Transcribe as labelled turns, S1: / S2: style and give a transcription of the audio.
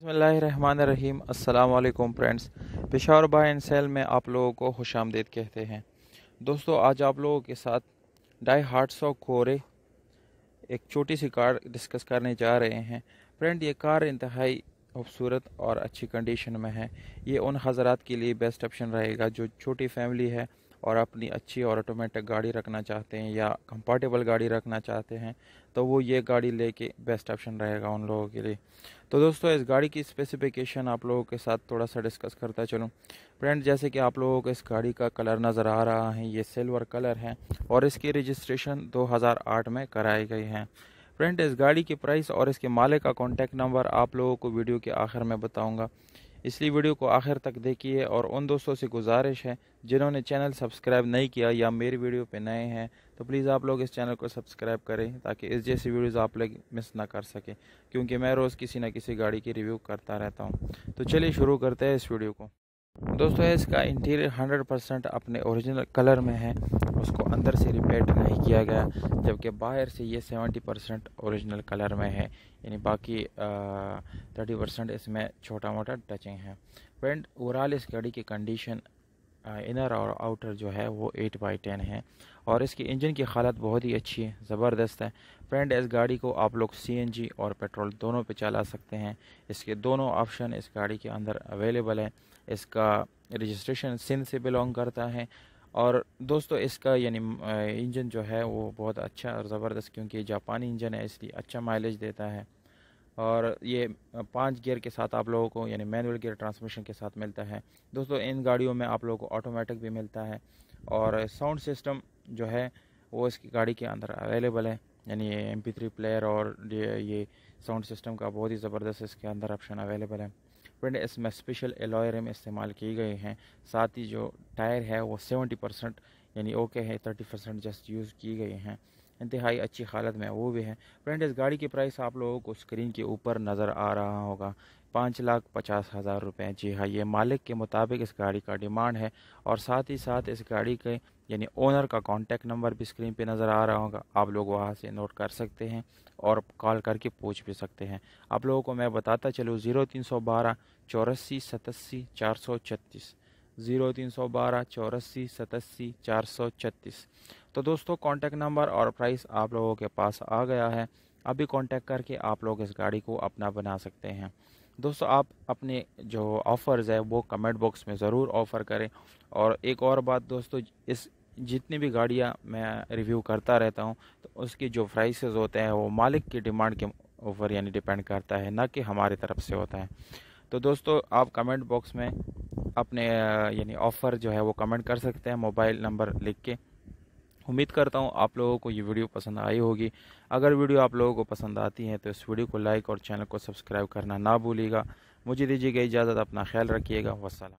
S1: بسم اللہ الرحمن الرحیم۔ السلام علیکم friends Peshawar buy and sell میں آپ لوگوں کو خوش آمدید کہتے ہیں۔ دوستو، آج آپ لوگوں کے ساتھ ڈائی ہارٹ سو کورے ایک چھوٹی سی کار ڈسکس کرنے جا رہے ہیں۔ فرینڈ یہ کار انتہائی خوبصورت اور اچھی کنڈیشن میں ہے۔ یہ ان حضرات کے لیے بیسٹ آپشن رہے گا جو چھوٹی فیملی ہے۔ اور اپنی اچھی اور آٹومیٹک گاڑی رکھنا چاہتے ہیں یا کمفرٹیبل گاڑی رکھنا چاہتے ہیں، تو وہ یہ گاڑی لے کے بیسٹ آپشن رہے گا ان لوگوں کے لیے۔ تو دوستو، اس گاڑی کی اسپیسیفیکیشن آپ لوگوں کے ساتھ تھوڑا سا ڈسکس کرتا چلوں۔ فرینڈ جیسے کہ آپ لوگوں کو اس گاڑی کا کلر نظر آ رہا ہے، یہ سلور کلر ہے اور اس کی رجسٹریشن دو ہزار آٹھ میں کرائی گئی ہے۔ فرینڈ اس گاڑی کی پرائس اور اس کے مالک کا کانٹیکٹ نمبر آپ لوگوں کو ویڈیو کے آخر میں بتاؤں گا۔ اس لیے ویڈیو کو آخر تک دیکھیے اور ان دوستوں سے گزارش ہے جنہوں نے چینل سبسکرائب نہیں کیا یا میری ویڈیو پہ نئے ہیں، تو پلیز آپ لوگ اس چینل کو سبسکرائب کریں تاکہ اس جیسی ویڈیوز آپ لوگ مس نہ کر سکیں، کیونکہ میں روز کسی نہ کسی گاڑی کی ریویو کرتا رہتا ہوں۔ تو چلیے شروع کرتے ہیں اس ویڈیو کو۔ دوستو، اس کا انٹیریئر ہنڈریڈ پرسنٹ اپنے اوریجنل کلر میں ہے، اس کو اندر سے ریپیٹ نہیں کیا گیا، جبکہ باہر سے یہ سیونٹی پرسنٹ اوریجنل کلر میں ہے یعنی باقی تھرٹی پرسنٹ اس میں چھوٹا موٹا ٹچنگ ہے۔ فرینڈ اوورال اس گاڑی کی کنڈیشن انر اور آؤٹر جو ہے وہ ایٹ بائی ٹین ہے۔ اور اس کی انجن کی حالت بہت ہی اچھی ہے، زبردست ہے۔ فرینڈ اس گاڑی کو آپ لوگ سی این جی اور پیٹرول دونوں پہ چلا سکتے ہیں۔ اس کے دونوں آپشن اس گاڑی کے اندر اویلیبل ہیں۔ اس کا رجسٹریشن سندھ سے بلونگ کرتا ہے۔ اور دوستو، اس کا یعنی انجن جو ہے، وہ بہت اچھا اور زبردست، کیونکہ جاپانی انجن ہے، اس لیے اچھا مائلیج دیتا ہے۔ اور یہ پانچ گیئر کے ساتھ آپ لوگوں کو یعنی مینول گیئر ٹرانسمیشن کے ساتھ ملتا ہے۔ دوستو، ان گاڑیوں میں آپ لوگوں کو آٹومیٹک بھی ملتا ہے۔ اور ساؤنڈ سسٹم جو ہے، وہ اس کی گاڑی کے اندر اویلیبل ہے۔ یعنی ایم پی تھری پلیئر اور یہ ساؤنڈ سسٹم کا بہت ہی زبردست اس کے اندر آپشن اویلیبل ہے۔ فرینڈ اس میں اسپیشل ایلوئرم استعمال کی گئے ہیں۔ ساتھ ہی جو ٹائر ہے وہ سیونٹی پرسنٹ یعنی اوکے ہے، تھرٹی پرسنٹ جسٹ یوز کی گئے ہیں۔ انتہائی اچھی حالت میں وہ بھی ہے فرینڈ اس گاڑی کی پرائس آپ لوگوں کو اسکرین کے اوپر نظر آ رہا ہوگا۔ پانچ لاکھ پچاس ہزار روپے۔ جی ہاں یہ مالک کے مطابق اس گاڑی کا ڈیمانڈ ہے اور ساتھ ہی ساتھ اس گاڑی کے یعنی اونر کا کانٹیکٹ نمبر بھی اسکرین پہ نظر آ رہا ہوگا۔ آپ لوگ وہاں سے نوٹ کر سکتے ہیں اور کال کر کے پوچھ بھی سکتے ہیں۔ آپ لوگوں کو میں بتاتا چلوں، زیرو تین سو بارہ، چوراسی ستسی چار سو چھتیس۔ زیرو تین سو بارہ چوراسی ستسی چار سو چھتیس۔ تو دوستو کانٹیکٹ نمبر اور پرائس آپ لوگوں کے پاس آ گیا ہے۔ ابھی کانٹیکٹ کر کے آپ لوگ اس گاڑی کو اپنا بنا سکتے ہیں۔ دوستو، آپ اپنے جو آفرز ہے وہ کمنٹ باکس میں ضرور آفر کریں۔ اور ایک اور بات دوستو، اس جتنی بھی گاڑیاں میں ریویو کرتا رہتا ہوں، تو اس کی جو پرائسز ہوتے ہیں، وہ مالک کی ڈیمانڈ کے اوپر یعنی ڈیپینڈ کرتا ہے، نہ کہ ہماری طرف سے ہوتا ہے۔ تو دوستو، آپ کمنٹ باکس میں اپنے یعنی آفر جو ہے وہ کمنٹ کر سکتے ہیں موبائل نمبر لکھ کے۔ امید کرتا ہوں آپ لوگوں کو یہ ویڈیو پسند آئی ہوگی۔ اگر ویڈیو آپ لوگوں کو پسند آتی ہے تو اس ویڈیو کو لائک اور چینل کو سبسکرائب کرنا نہ بھولیے گا۔ مجھے دیجیے گا اجازت، اپنا خیال رکھیے گا۔ وسلام